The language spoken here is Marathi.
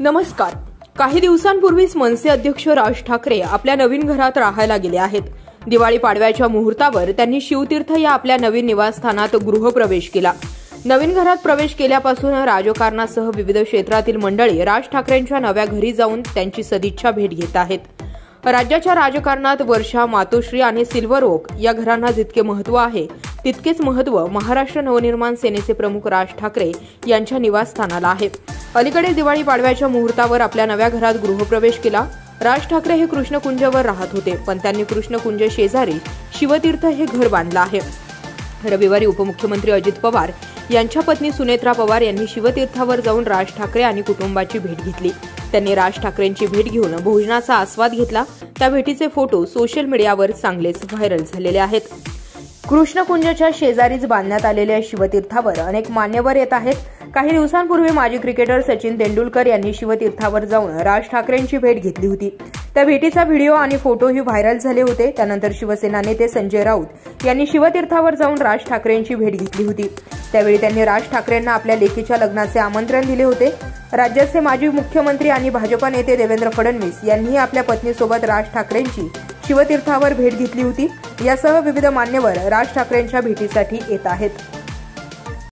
नमस्कार. काही दिवसांपूर्वीच मनसे अध्यक्ष राज ठाकरे आपल्या नवीन घरात राहायला गेले आहेत. दिवाळी पाडव्याच्या मुहूर्तावर त्यांनी शिवतीर्थ या आपल्या नवीन निवासस्थानात गृहप्रवेश केला. नवीन घरात प्रवेश केल्यापासून राजकारणासह विविध क्षेत्रातील मंडळी राज ठाकरेंच्या नव्या घरी जाऊन त्यांची सदिच्छा भेट घेत आहेत. राज्याच्या राजकारणात वर्षा मातोश्री आणि सिल्वर ओक या घरांना जितके महत्त्व आहे तितकेच महत्त्व महाराष्ट्र नवनिर्माण सेनेचे प्रमुख राज ठाकरे यांच्या निवासस्थानाला आहे. अलीकडे दिवाळी पाडव्याच्या मुहूर्तावर आपल्या नव्या घरात गृहप्रवेश केला. राज ठाकरे हे कृष्णकुंजवर राहत होते पण त्यांनी कृष्णकुंज शेजारी शिवतीर्थ हे घर बांधलं आहे. रविवारी उपमुख्यमंत्री अजित पवार यांच्या पत्नी सुनेत्रा पवार यांनी शिवतीर्थावर जाऊन राज ठाकरे आणि कुटुंबाची भेट घेतली. त्यांनी राज ठाकरेंची भेट घेऊन भोजनाचा आस्वाद घेतला. त्या भेटीचे फोटो सोशल मीडियावर चांगलेच व्हायरल झालेले आहेत. कृष्णकुंजच्या शेजारीच बांधण्यात आलेल्या शिवतीर्थावर अनेक मान्यवर येत आहेत. काही दिवसांपूर्वी माजी क्रिकेटर सचिन तेंडुलकर यांनी शिवतीर्थावर जाऊन राज ठाकरेंची भेट घेतली होती. त्या भेटीचा व्हिडिओ आणि फोटोही व्हायरल झाले होते. त्यानंतर शिवसेना नेते संजय राऊत यांनी शिवतीर्थावर जाऊन राज ठाकरेंची भेट घेतली होती. त्यावेळी त्यांनी राज ठाकरेंना आपल्या लेखीच्या लग्नाचे आमंत्रण दिले होते. राज्याचे माजी मुख्यमंत्री आणि भाजपा नेते देवेंद्र फडणवीस यांनीही आपल्या पत्नीसोबत राज ठाकरेंची शिवतीर्थावर भेट घेतली होती. यासह विविध मान्यवर राज ठाकरेंच्या भेटीसाठी येत आहेत.